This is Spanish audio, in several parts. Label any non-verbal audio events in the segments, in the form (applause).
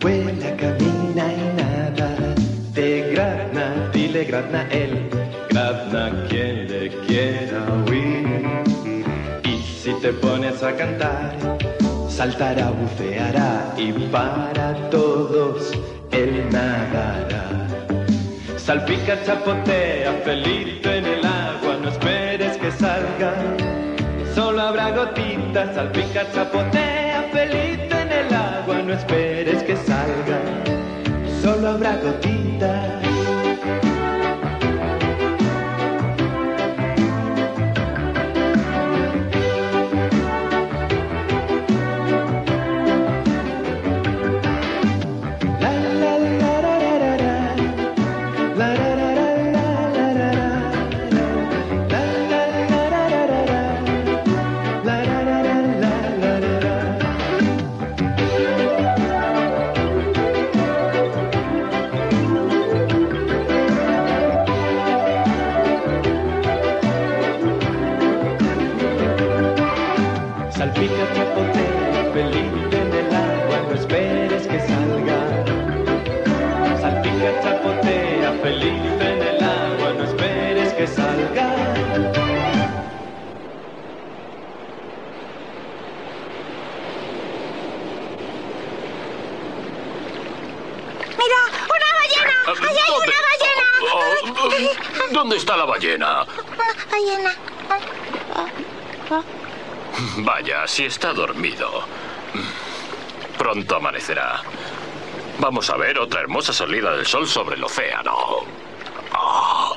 Vuela, camina y nada. De Gradna, dile Gradna él. Gradna quien le quiera oír. Y si te pones a cantar, saltará, buceará y para todos él nadará. Salpica, chapotea, feliz en el agua, no esperes que salga. Solo habrá gotitas, salpica, chapotea, feliz en el agua, no esperes que salga. Solo habrá gotitas. ¿Dónde está la ballena? Una ballena. Vaya, si está dormido. Pronto amanecerá. Vamos a ver otra hermosa salida del sol sobre el océano. Ah.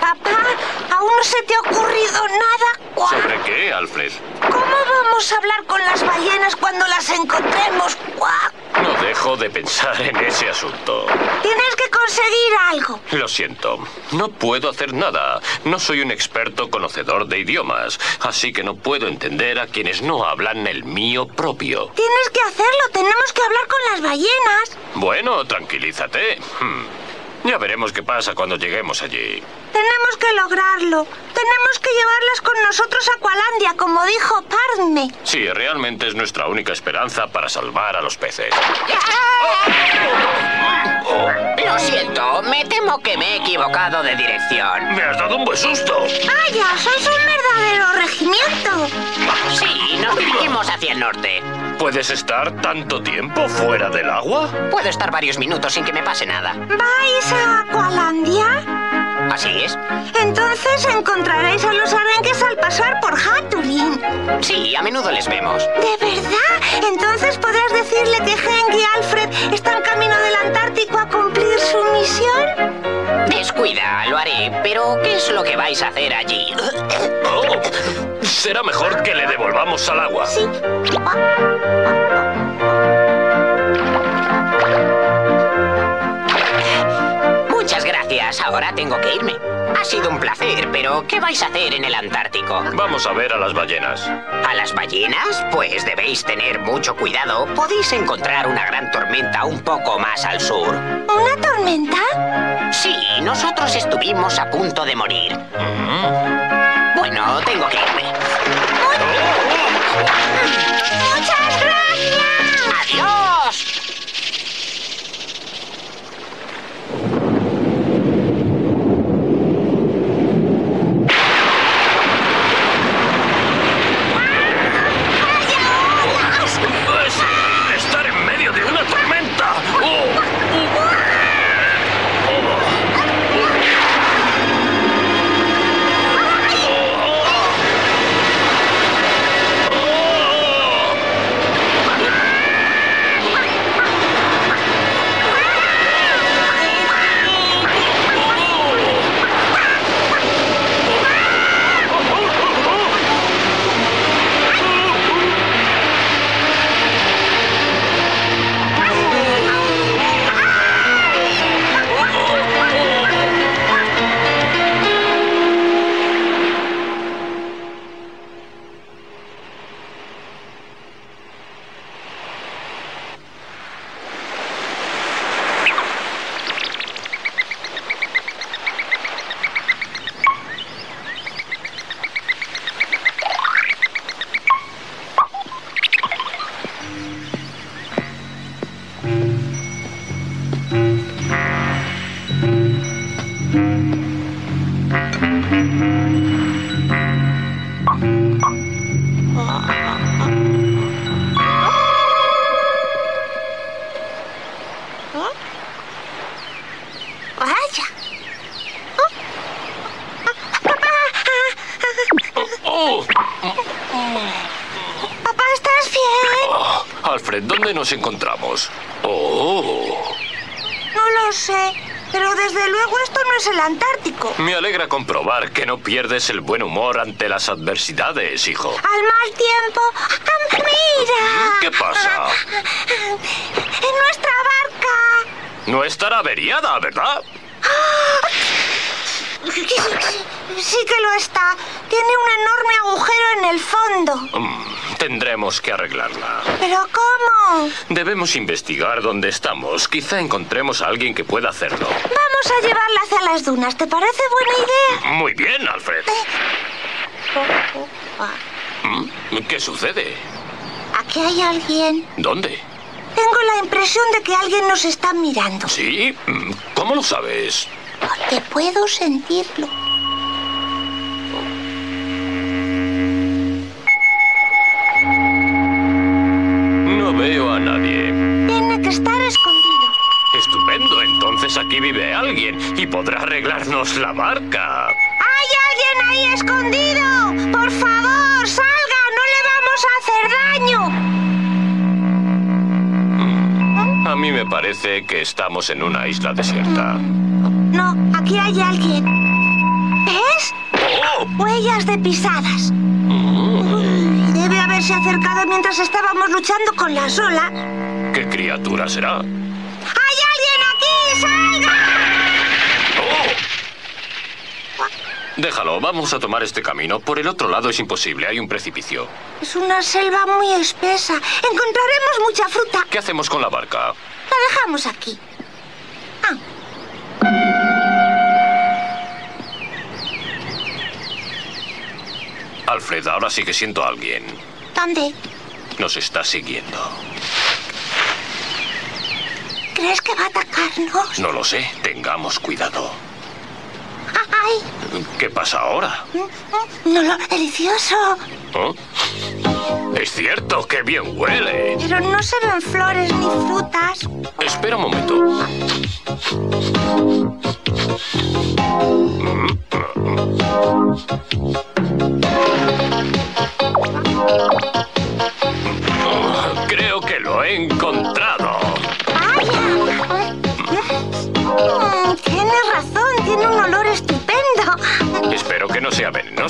Papá, ¿aún no se te ha ocurrido nada? ¿Sobre qué, Alfred? ¿Cómo vamos a hablar con las ballenas cuando las encontremos? No dejo de pensar en ese asunto. Lo siento, no puedo hacer nada. No soy un experto conocedor de idiomas, así que no puedo entender a quienes no hablan el mío propio. Tienes que hacerlo. Tenemos que hablar con las ballenas. Bueno, tranquilízate. Hmm. Ya veremos qué pasa cuando lleguemos allí. Tenemos que lograrlo. Tenemos que llevarlas con nosotros a Cualandia, como dijo Padme. Sí, realmente es nuestra única esperanza para salvar a los peces. Lo siento, me temo que me he equivocado de dirección. ¡Me has dado un buen susto! ¡Vaya! ¡Sois un verdadero regimiento! Sí, nos dirigimos hacia el norte. ¿Puedes estar tanto tiempo fuera del agua? Puedo estar varios minutos sin que me pase nada. ¿Vais a? Así es. Entonces encontraréis a los arenques al pasar por Hatulin. Sí, a menudo les vemos. ¿De verdad? Entonces podrás decirle que Henk y Alfred están camino del Antártico a cumplir su misión. Descuida, lo haré. Pero, ¿qué es lo que vais a hacer allí? Oh, será mejor que le devolvamos al agua. Sí. Gracias. Ahora tengo que irme. Ha sido un placer, pero ¿qué vais a hacer en el Antártico? Vamos a ver a las ballenas. ¿A las ballenas? Pues debéis tener mucho cuidado. Podéis encontrar una gran tormenta un poco más al sur. ¿Una tormenta? Sí, nosotros estuvimos a punto de morir. Bueno, tengo que irme. ¡Muchas gracias! ¡Adiós! No pierdes el buen humor ante las adversidades, hijo. Al mal tiempo. ¡Ah, ¡Mira! ¿Qué pasa? ¡En nuestra barca! No estará averiada, ¿verdad? Sí que lo está. Tiene un enorme agujero en el fondo. Mm, tendremos que arreglarla. ¿Pero cómo? Debemos investigar dónde estamos. Quizá encontremos a alguien que pueda hacerlo. Vamos a llevarla hacia las dunas. ¿Te parece buena idea? Muy bien, Alfred. Mm, ¿Qué sucede? Aquí hay alguien. ¿Dónde? Tengo la impresión de que alguien nos está mirando. ¿Sí? Mm, ¿Cómo lo sabes? Porque puedo sentirlo. Arreglarnos la barca. ¡Hay alguien ahí escondido! ¡Por favor, salga! ¡No le vamos a hacer daño! A mí me parece que estamos en una isla desierta. No, aquí hay alguien. ¿Ves? ¡Oh! Huellas de pisadas. Uy, Debe haberse acercado mientras estábamos luchando con la sola. ¿Qué criatura será? Déjalo, vamos a tomar este camino. Por el otro lado es imposible, hay un precipicio. Es una selva muy espesa. Encontraremos mucha fruta. ¿Qué hacemos con la barca? La dejamos aquí. Ah, Alfred, ahora sí que siento a alguien. ¿Dónde? Nos está siguiendo. ¿Crees que va a atacarnos? No lo sé, tengamos cuidado. ¡Ay! ¿Qué pasa ahora? Un olor delicioso. ¿Oh? Es cierto, que bien huele. Pero no se ven flores ni frutas. Espera un momento.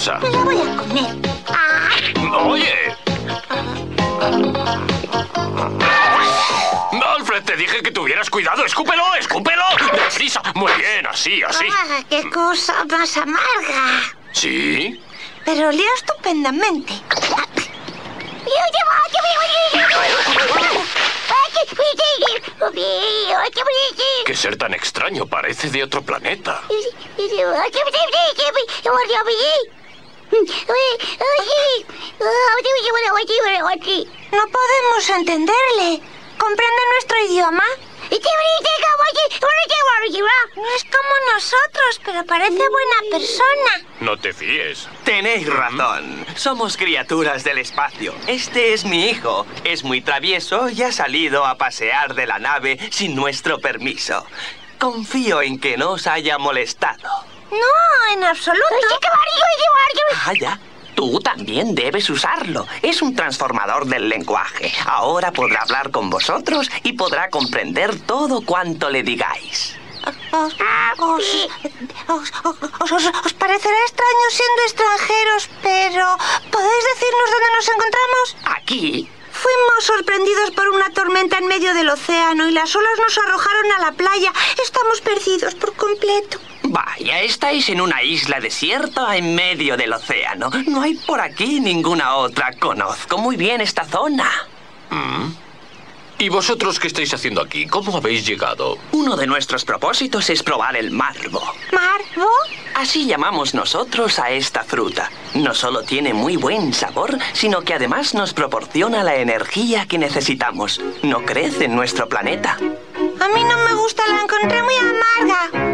Venenosa. Me la voy a comer. Ah, Oye. Alfred, te dije que tuvieras cuidado. Escúpelo, escúpelo. Deprisa. Muy bien, así, así. ah, ¡Qué cosa más amarga! ¿Sí? Pero olía estupendamente. Qué ser tan extraño. Parece de otro planeta. No podemos entenderle. ¿Comprende nuestro idioma? No es como nosotros, pero parece buena persona. No te fíes. Tenéis razón. Somos criaturas del espacio. Este es mi hijo. Es muy travieso y ha salido a pasear de la nave sin nuestro permiso. Confío en que no os haya molestado. No, en absoluto. Vaya, tú también debes usarlo. Es un transformador del lenguaje. Ahora podrá hablar con vosotros y podrá comprender todo cuanto le digáis. Os, os- os- os- os- os parecerá extraño siendo extranjeros, pero ¿podéis decirnos dónde nos encontramos? Aquí Fuimos sorprendidos por una tormenta en medio del océano y las olas nos arrojaron a la playa. Estamos perdidos por completo. Vaya, estáis en una isla desierta en medio del océano. No hay por aquí ninguna otra. Conozco muy bien esta zona. ¿Y vosotros qué estáis haciendo aquí? ¿Cómo habéis llegado? Uno de nuestros propósitos es probar el marbo. ¿Marbo? Así llamamos nosotros a esta fruta. No solo tiene muy buen sabor, sino que además nos proporciona la energía que necesitamos. No crece en nuestro planeta. A mí no me gusta, la encontré muy amarga.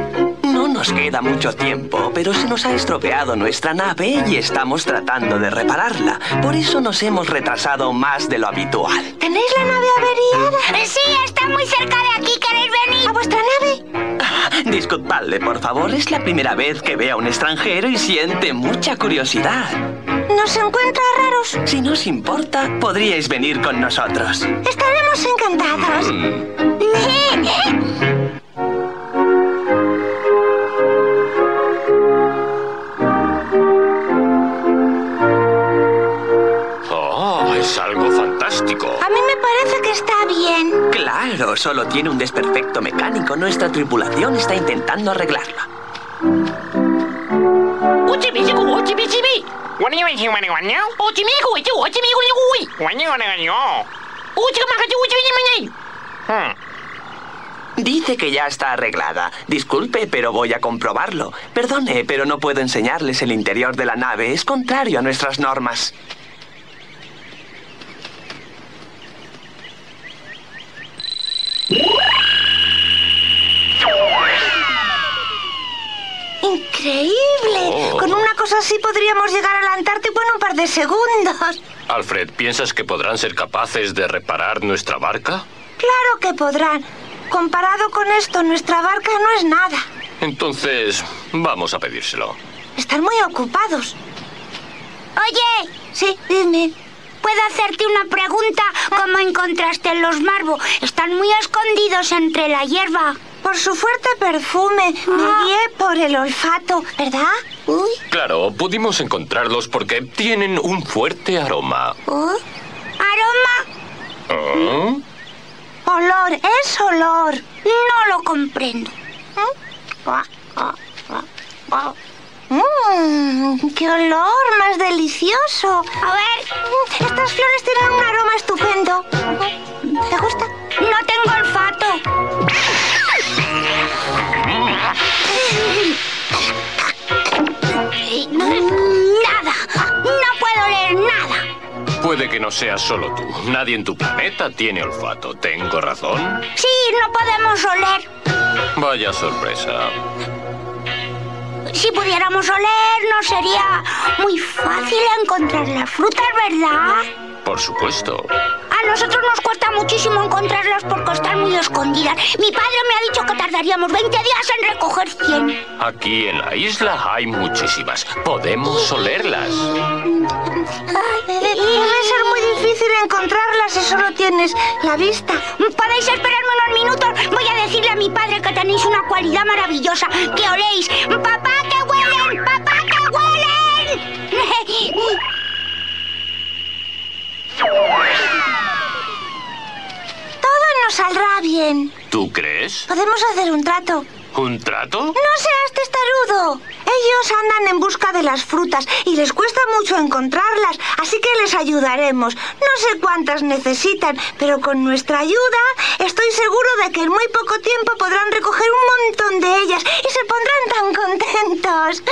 No nos queda mucho tiempo, pero se nos ha estropeado nuestra nave y estamos tratando de repararla. Por eso nos hemos retrasado más de lo habitual. ¿Tenéis la nave averiada? Sí, está muy cerca de aquí. ¿Queréis venir? ¿A vuestra nave? Disculpadle, por favor, es la primera vez que ve a un extranjero y siente mucha curiosidad. nos encuentra raros, Si nos importa, podríais venir con nosotros. estaremos encantados. Oh, que está bien. Claro, solo tiene un desperfecto mecánico. Nuestra tripulación está intentando arreglarla. Dice que ya está arreglada. Disculpe, pero voy a comprobarlo. Perdone, pero no puedo enseñarles el interior de la nave. Es contrario a nuestras normas. Increíble. Oh. Con una cosa así podríamos llegar al Antártico en un par de segundos. Alfred, ¿piensas que podrán ser capaces de reparar nuestra barca? Claro que podrán. Comparado con esto, nuestra barca no es nada. Entonces, vamos a pedírselo. Están muy ocupados. Oye, Sí, dime. ¿puedo hacerte una pregunta? ¿Cómo encontraste los Marvo? Están muy escondidos entre la hierba. Por su fuerte perfume, me Ah. guié por el olfato, ¿verdad? Uy, Claro, pudimos encontrarlos porque tienen un fuerte aroma. uy. ¿Aroma? ¿Ah? Olor, es olor. No lo comprendo. Mmm, qué olor más delicioso. A ver, que no seas solo tú. Nadie en tu planeta tiene olfato. ¿Tengo razón? Sí, no podemos oler. Vaya sorpresa. Si pudiéramos oler, no sería muy fácil encontrar las frutas, ¿verdad? Por supuesto. A nosotros nos cuesta muchísimo encontrarlas porque están muy escondidas. Mi padre me ha dicho que tardaríamos 20 días en recoger 100. Aquí en la isla hay muchísimas. Podemos olerlas. Difícil encontrarlas si solo tienes la vista. ¿Podéis esperarme unos minutos? Voy a decirle a mi padre que tenéis una cualidad maravillosa, que oléis. ¡Papá, que huelen! ¡Papá, que huelen! (laughs) Todo nos saldrá bien. ¿Tú crees? Podemos hacer un trato. ¿Un trato? No seas testarudo. Ellos andan en busca de las frutas y les cuesta mucho encontrarlas, así que les ayudaremos. No sé cuántas necesitan, pero con nuestra ayuda estoy seguro de que en muy poco tiempo podrán recoger un montón de ellas y se pondrán tan contentos.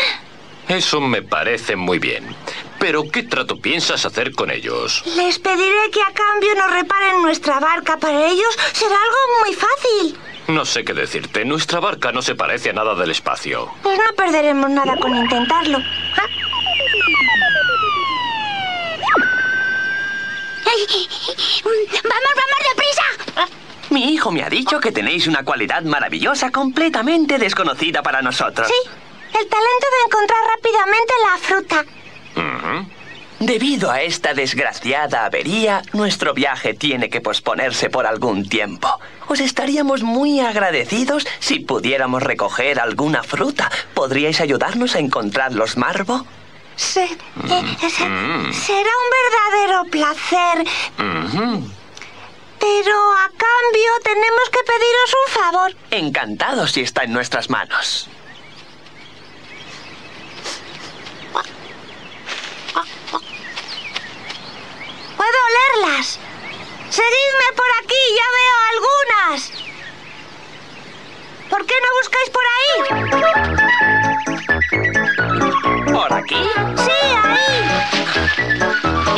Eso me parece muy bien. Pero ¿qué trato piensas hacer con ellos? Les pediré que a cambio nos reparen nuestra barca. Para ellos será algo muy fácil. No sé qué decirte. Nuestra barca no se parece a nada del espacio. Pues no perderemos nada con intentarlo. Ah, ¡Vamos, vamos, deprisa! Mi hijo me ha dicho que tenéis una cualidad maravillosa completamente desconocida para nosotros. Sí, el talento de encontrar rápidamente la fruta. Ujú. Debido a esta desgraciada avería, nuestro viaje tiene que posponerse por algún tiempo. Os estaríamos muy agradecidos si pudiéramos recoger alguna fruta. ¿Podríais ayudarnos a encontrar los Marvo? Se- eh, se- será un verdadero placer, Ujú. pero a cambio tenemos que pediros un favor. Encantados si está en nuestras manos. Puedo olerlas. Seguidme por aquí, ya veo algunas. ¿Por qué no buscáis por ahí? ¿Por aquí? Sí, ahí.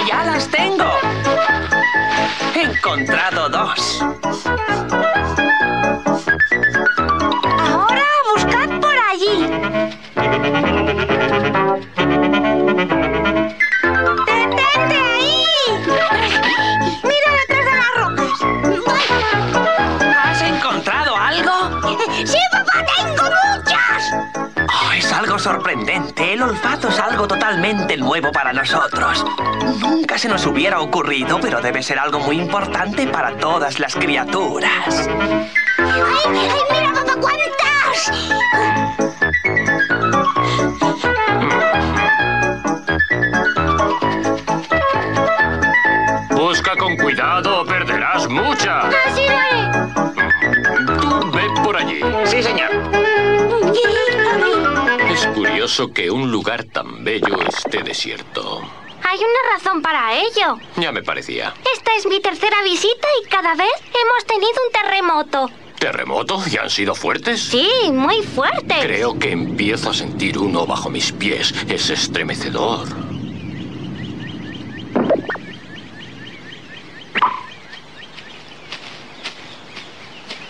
¡Ya las tengo! He encontrado dos. Nuevo para nosotros. Nunca se nos hubiera ocurrido, pero debe ser algo muy importante para todas las criaturas. ¡Ay, ay, mira, papá, cuántas! Busca con cuidado o perderás mucha. ¡Así curioso que un lugar tan bello esté desierto. Hay una razón para ello. Ya me parecía. Esta es mi tercera visita y cada vez hemos tenido un terremoto. ¿Terremoto? ¿Y han sido fuertes? Sí, muy fuerte. Creo que empiezo a sentir uno bajo mis pies. Es estremecedor.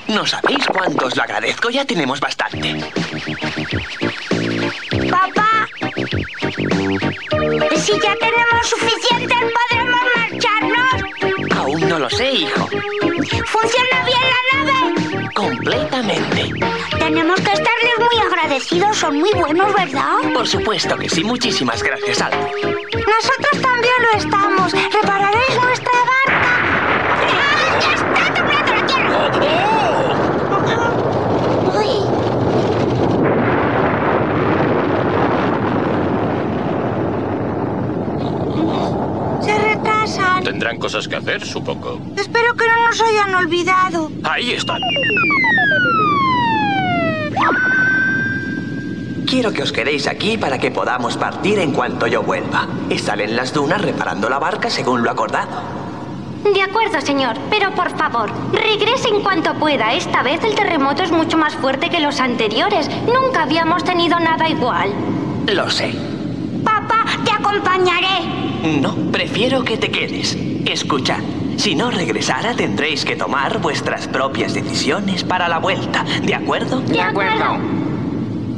¿No sabéis cuánto os lo agradezco? Ya tenemos bastante. Papá, si ya tenemos suficiente, ¿podremos marcharnos? Aún no lo sé, hijo. ¿Funciona bien la nave? Completamente. Tenemos que estarles muy agradecidos, son muy buenos, ¿verdad? Por supuesto que sí. Muchísimas gracias, Aldo. Nosotros también lo estamos. ¿Repararéis nuestra barca? ¡Ah, ¡Ya está temblando la tierra! Uy, se retrasan. Tendrán cosas que hacer, supongo. Espero que no nos hayan olvidado. Ahí están. Quiero que os quedéis aquí para que podamos partir en cuanto yo vuelva. Estaré en las dunas reparando la barca según lo acordado. De acuerdo, señor, pero por favor, regrese en cuanto pueda. Esta vez el terremoto es mucho más fuerte que los anteriores. Nunca habíamos tenido nada igual. Lo sé. Papá, te acompañaré. No, prefiero que te quedes. Escuchad. Si no regresara, tendréis que tomar vuestras propias decisiones para la vuelta. ¿De acuerdo? De acuerdo.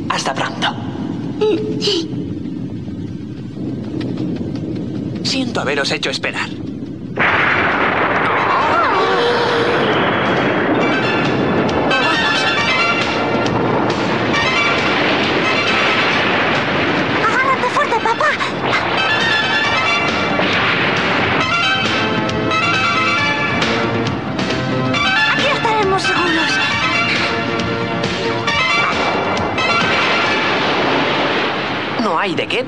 Hasta pronto. Siento haberos hecho esperar.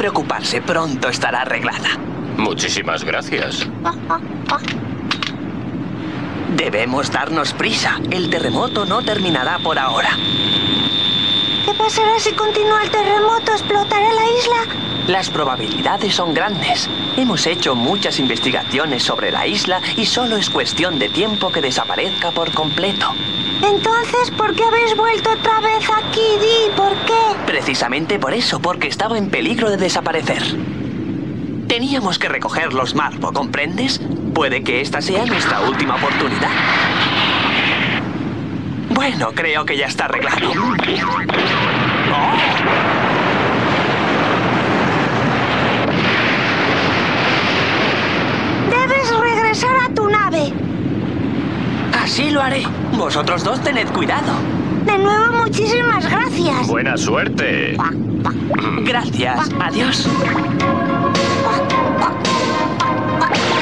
Preocuparse. Pronto estará arreglada. Muchísimas gracias. Debemos darnos prisa. El terremoto no terminará por ahora. ¿Qué pasará si continúa el terremoto? ¿Explotará la isla? Las probabilidades son grandes. Hemos hecho muchas investigaciones sobre la isla y solo es cuestión de tiempo que desaparezca por completo. Entonces, ¿por qué habéis vuelto otra vez aquí, Di? ¿Por qué? Precisamente por eso, porque estaba en peligro de desaparecer. Teníamos que recoger los Marpo, ¿comprendes? Puede que esta sea nuestra última oportunidad. Bueno, creo que ya está arreglado. Oh, Debes regresar a tu nave. así lo haré. Vosotros dos tened cuidado. De nuevo, muchísimas gracias. Buena suerte. Gracias. Adiós.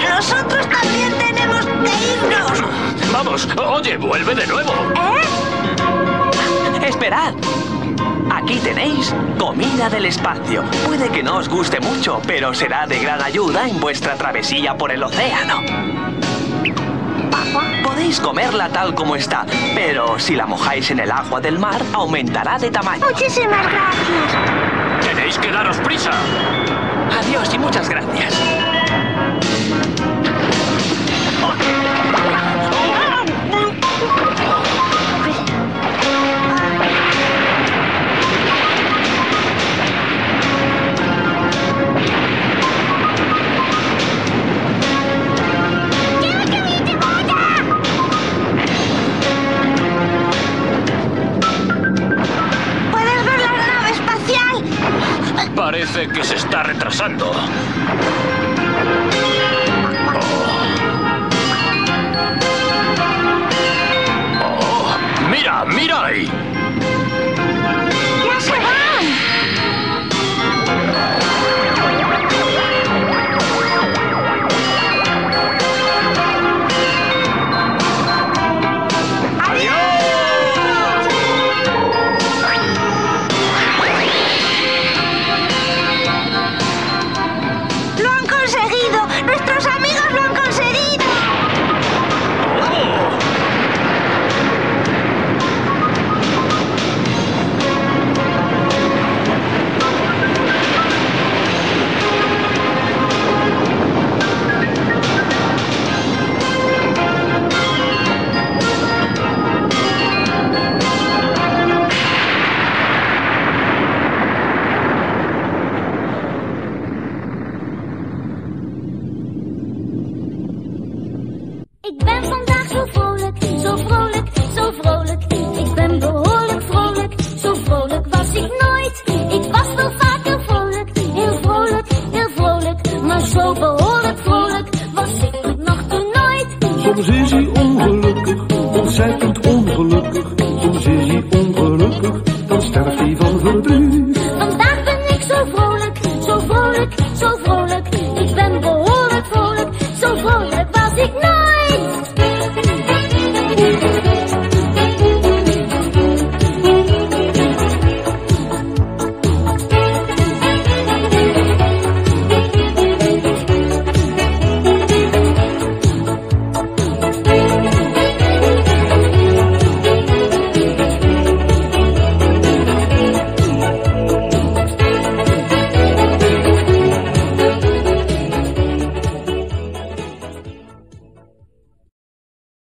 Nosotros también tenemos que irnos. Vamos, oye, vuelve de nuevo. ¿Eh? Esperad. Aquí tenéis comida del espacio. Puede que no os guste mucho, pero será de gran ayuda en vuestra travesía por el océano. Podéis comerla tal como está, pero si la mojáis en el agua del mar, aumentará de tamaño. Muchísimas gracias. Tenéis que daros prisa. Adiós y muchas gracias. Parece que se está retrasando. Oh. Oh, mira, mira ahí. en soms is hij ongelukkig, dan sterft hij van verdriet.